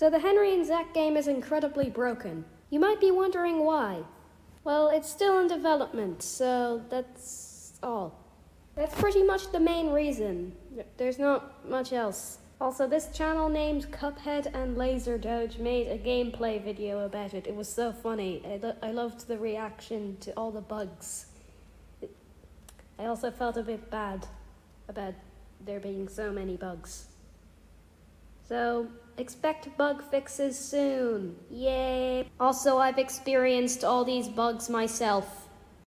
So the Henry and Zak game is incredibly broken. You might be wondering why. Well, it's still in development, so that's all. That's pretty much the main reason. There's not much else. Also, this channel named Cuphead and Laser Doge made a gameplay video about it. It was so funny. I, lo I loved the reaction to all the bugs. I also felt a bit bad about there being so many bugs. So, expect bug fixes soon. Yay! Also, I've experienced all these bugs myself.